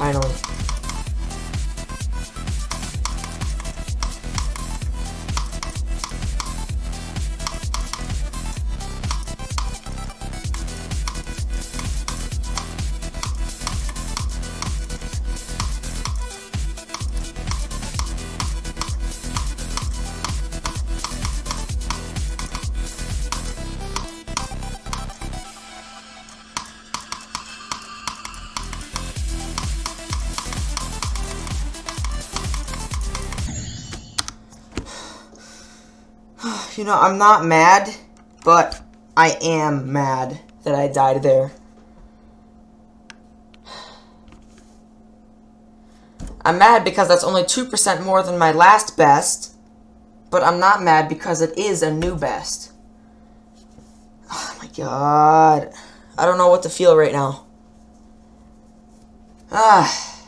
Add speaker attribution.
Speaker 1: Finally. You know, I'm not mad, but I am mad that I died there. I'm mad because that's only 2% more than my last best, but I'm not mad because it is a new best. Oh my god. I don't know what to feel right now. Ah.